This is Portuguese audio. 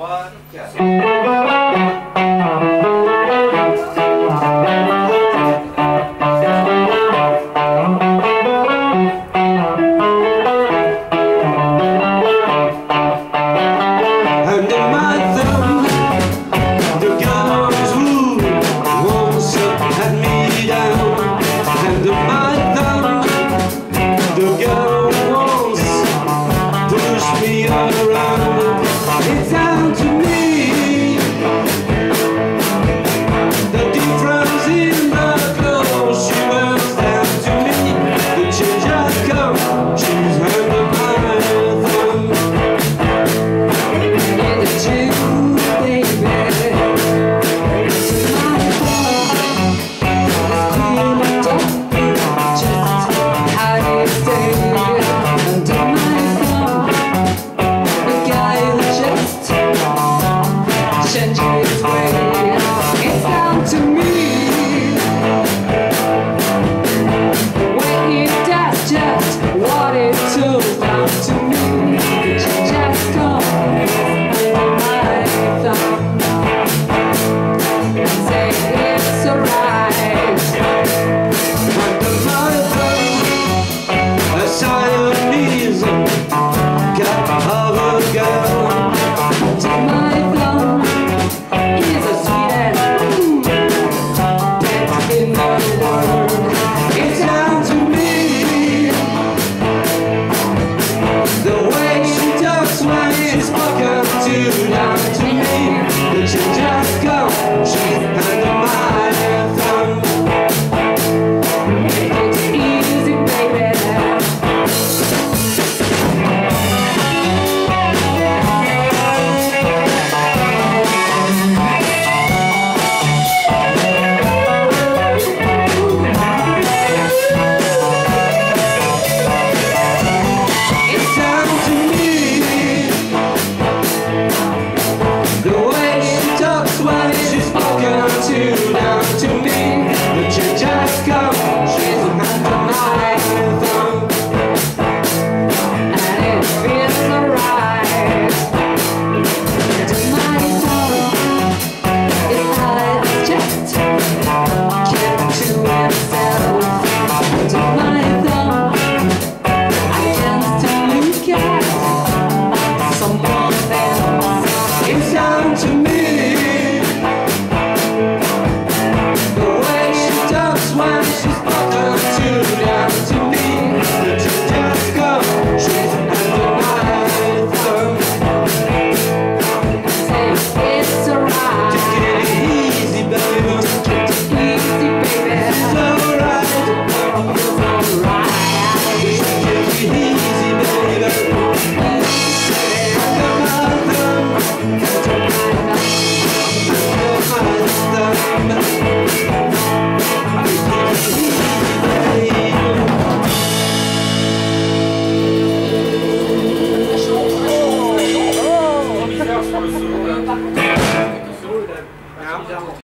baby stay